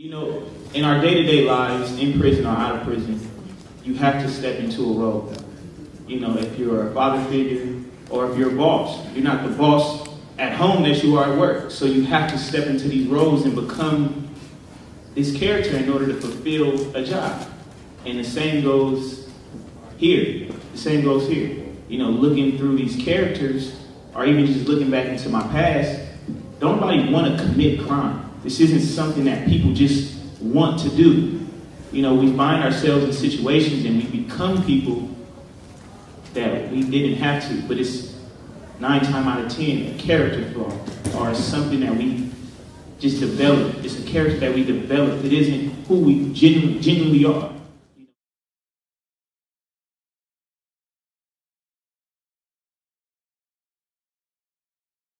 You know, in our day-to-day lives, in prison or out of prison, you have to step into a role. You know, if you're a father figure or if you're a boss, you're not the boss at home that you are at work. So you have to step into these roles and become this character in order to fulfill a job. And the same goes here. The same goes here. You know, looking through these characters, or even just looking back into my past, don't nobody want to commit crime. This isn't something that people just want to do. You know, we find ourselves in situations and we become people that we didn't have to, but it's nine times out of ten a character flaw or something that we just developed. It's a character that we developed. It isn't who we genuinely, genuinely are.